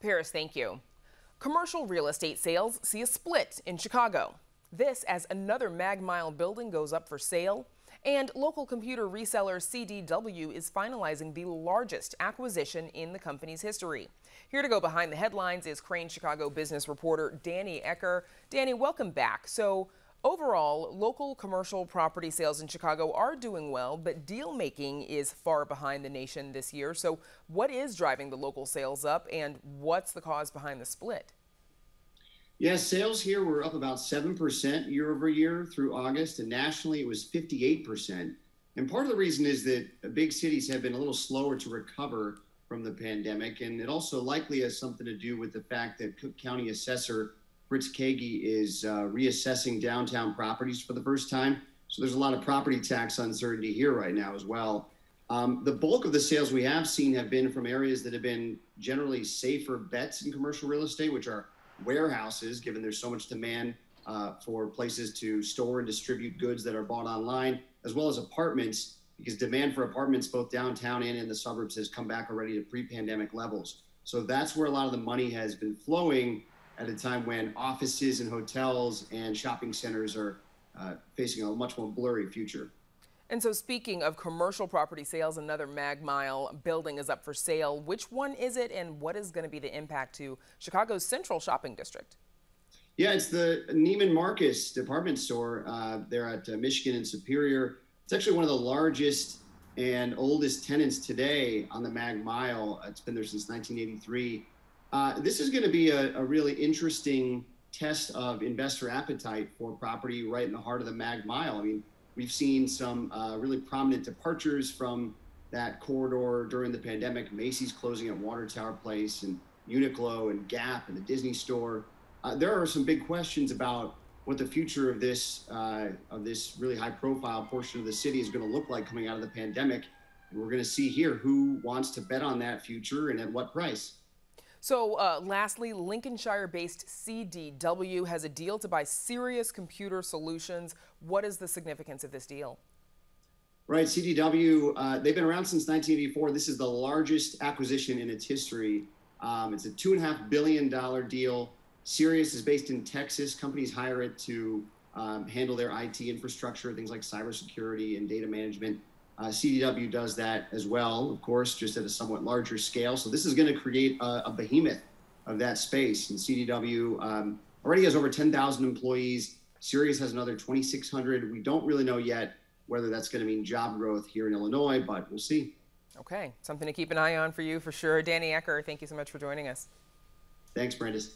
Paris, thank you. Commercial real estate sales see a split in Chicago. This as another Mag Mile building goes up for sale. And local computer reseller CDW is finalizing the largest acquisition in the company's history. Here to go behind the headlines is Crain's Chicago business reporter Danny Ecker. Danny, welcome back. So, Overall, local commercial property sales in Chicago are doing well, but deal making is far behind the nation this year. So, what is driving the local sales up, and what's the cause behind the split? Yes, sales here were up about 7% year over year through August, and nationally it was 58%. And part of the reason is that big cities have been a little slower to recover from the pandemic, and it also likely has something to do with the fact that Cook County assessor Fritz Kaegi is uh, reassessing downtown properties for the first time. So there's a lot of property tax uncertainty here right now as well. Um, the bulk of the sales we have seen have been from areas that have been generally safer bets in commercial real estate, which are warehouses, given there's so much demand uh, for places to store and distribute goods that are bought online, as well as apartments, because demand for apartments both downtown and in the suburbs has come back already to pre pandemic levels. So that's where a lot of the money has been flowing at a time when offices and hotels and shopping centers are uh, facing a much more blurry future. And so, speaking of commercial property sales, another Mag Mile building is up for sale. Which one is it, and what is going to be the impact to Chicago's central shopping district? Yeah, it's the Neiman Marcus department store uh, there at uh, Michigan and Superior. It's actually one of the largest and oldest tenants today on the Mag Mile. It's been there since 1983. Uh, this is going to be a, a, really interesting test of investor appetite for property right in the heart of the Mag Mile. I mean, we've seen some uh, really prominent departures from that corridor during the pandemic. Macy's closing at Water Tower Place, and Uniqlo, and Gap, and the Disney Store. Uh, there are some big questions about what the future of this uh, of this really high-profile portion of the city is going to look like coming out of the pandemic. And we're going to see here who wants to bet on that future and at what price. So, uh, lastly, Lincolnshire based CDW has a deal to buy Sirius Computer Solutions. What is the significance of this deal? Right, CDW, uh, they've been around since 1984. This is the largest acquisition in its history. Um, it's a $2.5 billion deal. Sirius is based in Texas. Companies hire it to um, handle their IT infrastructure, things like cybersecurity and data management. Uh, CDW does that as well, of course, just at a somewhat larger scale. So this is going to create a, a, behemoth of that space. And CDW um, already has over 10,000 employees. Sirius has another 2,600. We don't really know yet whether that's going to mean job growth here in Illinois, but we'll see. Okay, something to keep an eye on for you for sure. Danny Ecker, thank you so much for joining us. Thanks, Brandis.